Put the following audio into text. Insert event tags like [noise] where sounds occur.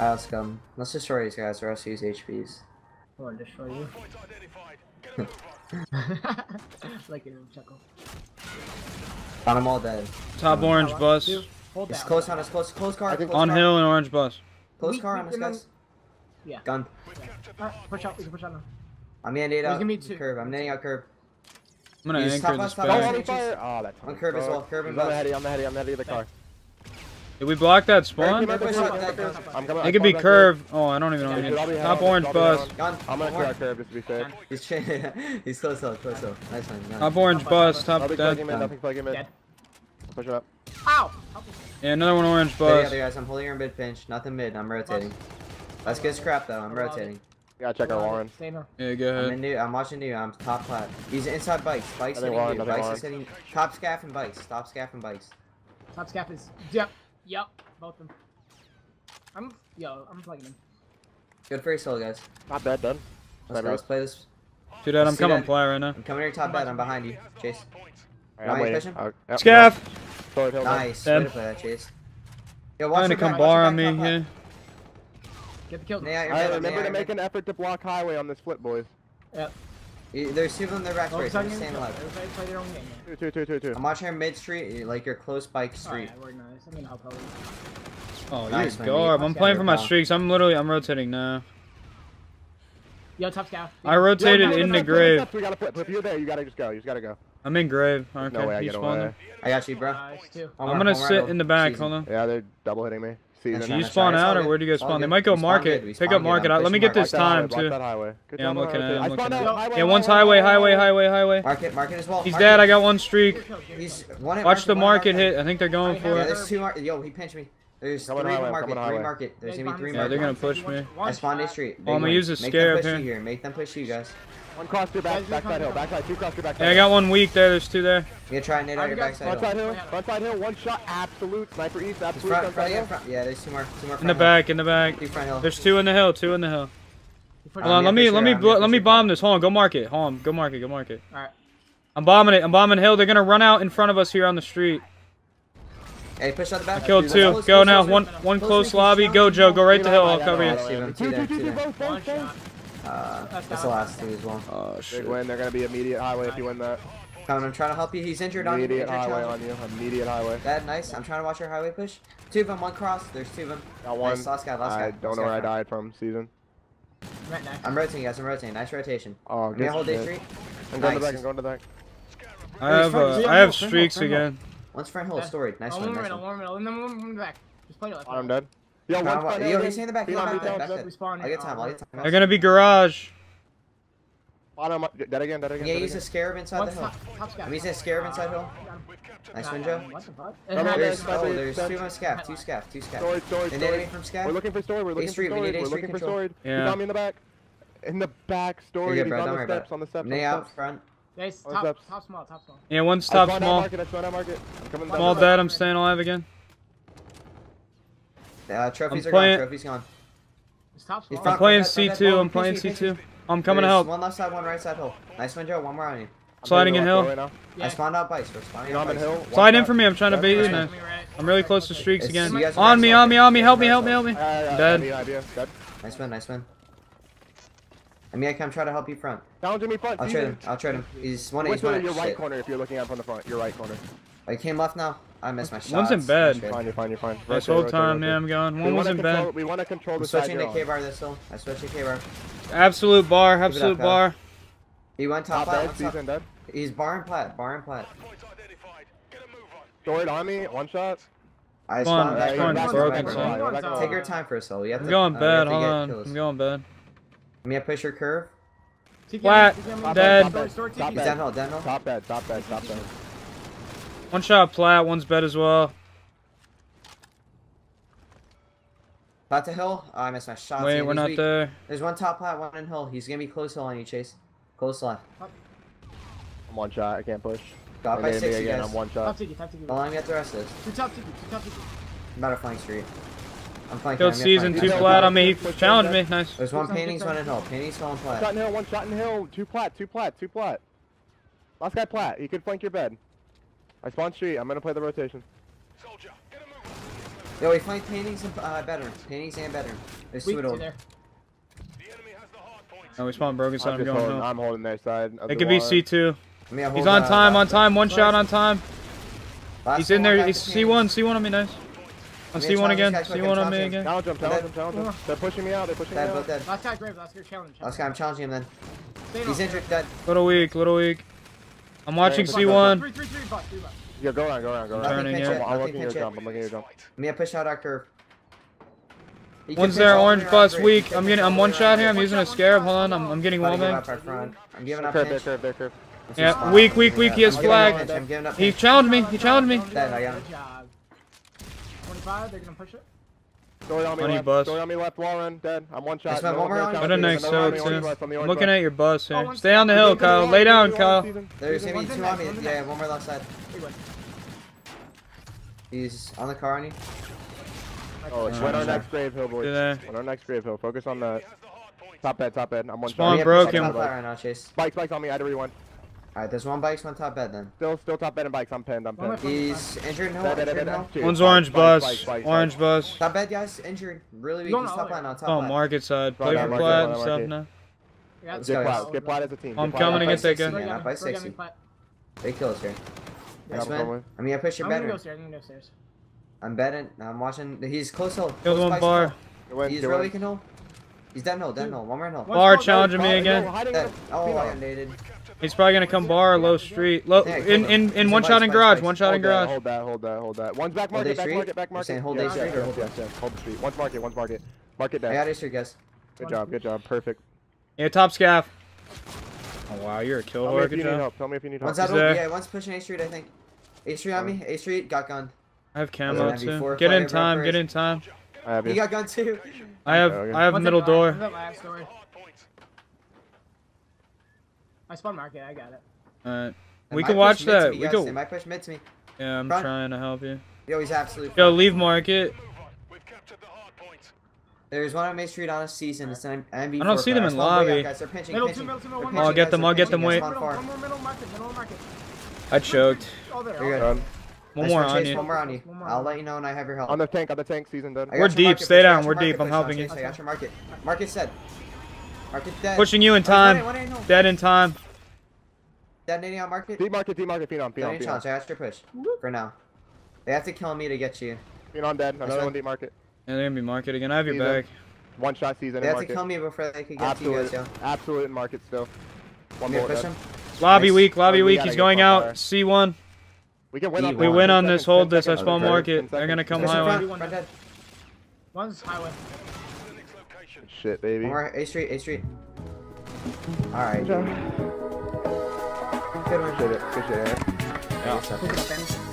Ah, let's come. Let's destroy these guys or else use HPs. I want to destroy you. [laughs] like an chuckle. Found them all dead. Top orange bus. Hold It's close on us, close, close car. Close on car. hill and orange bus. Close we, car we, on us, guys. Yeah. Gun. Yeah. Push out, we can push out now. I'm gonna out gonna two. I'm netting out curve. I'm gonna anchor this back. Oh, on fire! Ah, oh, that's On curb as well. Curb and bus. I'm heading, I'm heading, I'm heading of the car. Did we block that spawn? It could be curve. Oh, I don't even know. Yeah, Top orange bus. I'm gonna clear curve just to be fair. He's, [laughs] he's close up, close up. Nice one. Nice. Top orange bus. Top dead. Him in, him in. Push it up. Ow! Yeah, another one orange bus. Hey, guys, I'm holding your mid pinch. Nothing mid. I'm rotating. Let's get scrap though. I'm rotating. Gotta check out Warren. Yeah, go ahead. I'm, new, I'm watching you. I'm top plat. He's inside bikes. Bikes hitting you. Bikes is hitting. Top scaff and bikes. Top scaff and bikes. Top scaff is. Yep. Yeah. Yep, both of them. I'm, yo, I'm plugging in. Good free soul, guys. Not bad, done. Let's, let's play this. Two dead, I'm coming, dead. player, right now. I'm coming to your top bed. I'm behind you, Chase. Right, I'm waiting. Uh, yep, Scav! Sword, nice. Way to play that, Chase. Yo, watch Trying to come bar on me here. Get the kill. Yeah, I remember to make an effort to block highway on this flip, boys. Yep. There's two of them, they're back oh, right, so same left. Their own. Two, two, two, two, two. I'm watching our mid street, like your close bike street. Alright, we're. I'm. Oh, nice, you. I'm playing for my streaks. I'm literally, I'm rotating now. Yo, tough scout. I rotated in the grave. We gotta put, if you're there, you gotta just go. You just gotta go. I'm in grave. Okay, no way, I, get away. I got you, bro. Nice, I'm, I'm gonna, gonna sit in the back. Season. Hold on. Yeah, they're double hitting me. See, Did you spawn out, or where do you guys spawn? They might go market. Pick up market. Let me get this time, too. Yeah, I'm looking at. I'm looking at. Yeah, one's highway, highway, highway, highway. Market, market as well. He's dead. I got one streak. Watch the market hit. I think they're going for it. There's two market. Yo, he pinched me. There's coming three highway, market, three market. There's gonna be three yeah, market. Yeah, they're gonna push me. I spawned a street. I'm gonna use a Make scare up here. here. Make them push you guys. One cross your back, backside hill, backside, two cross your backside. Yeah, I got one weak there, there's two there. You're trying to nade out your backside hill. Front hill, front side hill, one shot, absolute, sniper east, absolute, front, front, yeah, front, yeah, there's two more, two more In the hill. back, in the back. Two front hill. There's two in the hill, two in the hill. Hold on, let me, let me, let me bomb this, hold on, go mark it, hold on, go mark it, go mark it. Alright. I'm bombing it, I'm bombing hill, they're gonna run out in front of us here on the street. Hey, push out the back. I killed two. Go now. One one close lobby. Go, Joe. Go right to hill. I'll cover you. Two, two, two, two. Uh, that's the last two as well. Oh, shit. Big win. They're going to be immediate highway if you win that. I'm trying to help you. He's injured immediate on you. Immediate highway on you. Immediate highway. That nice. I'm trying to watch your highway push. Two of them, one cross. There's two of them. Got one. Nice. Last guy, last guy. I don't last know where I died from. Season. Right now. I'm rotating, guys. I'm rotating. Nice rotation. Oh, good. hold day three. I'm going nice. to the back. I'm going to the back. I have uh, I have streaks again. Once friend hole story. Nice one. Nice one. I'm in the back. Just play it. I'm dead. Yo, one. no, you already seen the back. He's back the Back. I get time. I get time. They're gonna be garage. Bottom. Dead again. Dead again. Yeah, he's a scarab inside the hill. He's a scarab inside hill. Nice Winjo. What the fuck? Oh, there's, oh, there's two on scav. Two scav. Two scav. Storage. Storage. An enemy from scav. We're looking for story. We're looking for story. We're looking for story. He's on me in the back. In the back. Storage. He's on the steps. On the steps. Nay out front. Nice. Top, top small, top small. Yeah, one's top small. Market, small dead, I'm staying alive again. Uh, trophies I'm are playing... gone. Trophies gone. He's I'm playing C2. I'm playing C2. I'm coming to help. One left side, one right side hill. Nice one, Joe. One more on you. Sliding in hill. Right yeah. I spawned out bites. We're spawning out. Hill. Slide in for me. I'm trying to bait you man. I'm really close to streaks it's, again. On me, on me, on me. Help me, help me, help me. Dead. Nice one, nice one. I mean, I can try to help you front. Down to me front. I'll trade him. I'll trade him. He's one. Which he's one. Your right corner, if you're looking out from the front. Your right corner. Oh, I came left now. I missed my shot. One's in bed. You're fine, you're fine, you're fine. Right this whole right time, right yeah, I'm going. One was in control, bed. We want to control the I'm switching to K-bar this still. I switched to K-bar. Absolute bar, absolute bar. He went top, top plat. He's, dead. he's bar and plat, bar and plat. Throw it on me, one shot. I spawn. I spawned broken song. Take your time for a solo. You have I'm going uh, bad, hold on. I'm going bad. I'm gonna push your curve. Flat, dead. Top bed, top bed, top bed. Top bed, top bed, top bed. One shot plat, one's bed as well. Plat to hill? Oh, I missed my shot. Wait, we're not weak. there. There's one top plat, one in hill. He's gonna be close hill on you, Chase. Close left. I'm one shot, I can't push. Got by six again, I'm one shot. Top ticket, top ticket. Well, I'm the rest of this. Two top ticket, two top ticket. I'm about to flank street. I'm flanking. Killed season, two plat on me. He challenged me, nice. There's one paintings, one in hill. Paintings, one plat. One shot in hill, one shot in hill. Two plat, two plat, two plat. Last guy plat, he could flank your bed. I spawn street. I'm gonna play the rotation. Soldier, get a move. Yo, we flank paintings and uh, better. Paintings and better. There's Weak two to at all. there. No, we spawned broken side. I'm I'm going holding, hill. I'm holding their side. It the could be. C2. I mean, He's on uh, time, on time. One shot on time. last He's in there. He's C1. paintings. C1 on me, nice. On C1 again. this guy quick, C1 on me him. again. Challenge them, challenge them, challenge them. They're pushing me out, they're pushing me Dead, both out. dead. Last guy grave. Last guy challenge. Last guy, I'm challenging him then. He's injured, dead. Little weak, little weak. I'm watching Hey, C1. Three, three, three, butt, three, butt. Yeah, go around, go around, go around. Turning Nothing it. pinch I'm, I'm looking at your jump, I'm looking at your jump. Let me push out our curve. He One's there, orange bus, weak. I'm getting, I'm one shot here. I'm using a One scarab. Hold on, I'm. I'm getting grave. I'm giving up our front. I'm giving up Curve, curve, curve. Yeah, weak, weak, weak. He has I'm giving up flag. pinch, I'm giving up He challenged me. He challenged me. Dead, I got him. 25, they're gonna push it. Story on me Money left, bus. story on me left, wall run, dead. I'm one shot. No one more more on. What a challenges. nice Another on hill, me, orange too. bus, I'm looking at your bus Oh, here. one Stay on the hill, Kyle. Lay down, Kyle. There's gonna be two on me. Yeah, one more left side. He's on the car on you. Oh, Nice. when our Uh, next grave hill, boys. Do they? Our next grave hill, focus on that. Top bed, top bed. I'm one Spawn shot. Yeah, push broken. top flat right Chase. Bikes, bikes on me. I had to rewind. Alright, there's one bikes, one top bed then. Still, still top bed and bikes. I'm pinned. I'm pinned. He's injured no, Dead, dead, injured dead, no. One's orange bikes, bus. bikes, bikes, Orange bikes. bus. Top bed, guys, injured. Really weak. No, He's no, top line on top Oh, left. market side. Play for market, plat and stuff now. Let's Get go, plat, get plat as a team. I'm coming to by get that 60, gun. man. Go by get me, go get 60. me, plat. Big kills here. Yeah, Nice I'm man. coming. I'm gonna push you I'm gonna go better. upstairs. I'm gonna go upstairs. I'm betting. I'm watching. He's close hill. Killed Close one bikes bar. hill. Get win, He's get really win. can hill. He's dead no, dead no. One more in hill. Bar challenging me again. yo, hiding Dead. in the- Oh, I Phenom. got naded. He's probably gonna come bar low street. Low in in in one shot in garage. One shot in garage. hold that, hold that, hold that. One's back market, back market, back market. hold yes, A street or hold yes, yes. Hold the street. One's market, one's market. Market I down. got A street, guys. Good job, good job. Perfect. Yeah, top scaff. Oh wow, you're a kill Tell whore. you Good need job. help. Tell me if you need help. One's out. Yeah, one's pushing A street, I think. A street on me. A street got gun. I have camo it too. Get in time. Get in time. I have He you. got gunned too. I have Okay, okay. I have middle door. one's in lab story. I spawn market. I got it. Alright. We can watch mid that. We guys. go. They might push mid to me. Yeah, I'm Front. trying to help you. Yo, he's absolutely. Yo, front. leave market. There's one on Main Street on a season. It's an MV4. I don't see them in Spawn lobby. guys. They're pinching. Middle pinching. two, middle two, They're pinching, I'll get them, I'll get them, wait. Middle, one more middle market. Middle market. I choked. Oh, there. You're oh, good. One Nice more on Chase. you. One more on you. One more I'll let you know when I have your help. On the tank, on the tank, season done. I got We're deep. market Stay down. We're deep. I'm helping you. Chase. I got your market. Market dead. Market dead. Pushing you in Oh, he's one time. in, one in. Dead in time. Dead nading on market. Deep market, deep market, phenom, Don't phenom, need challenge. phenom. I got your push. For now. They have to kill me to get you. Phenom dead. Another one. one deep market. Yeah, they're gonna be market again. I have your Season. back. One shot season They in have to kill me before they can get to you guys, yo. absolute market still. One more. push dead. him. Lobby Nice. weak. Lobby Oh, we weak. He's going out. fire. C1. We can win on We We this. win on this. Hold this. I spawn market. They're gonna come Push him highway. front. Front. One's highway. Shit, baby. One more. A street. A street. Alright. Good Good one. Good shit, good shit, Aaron. Nice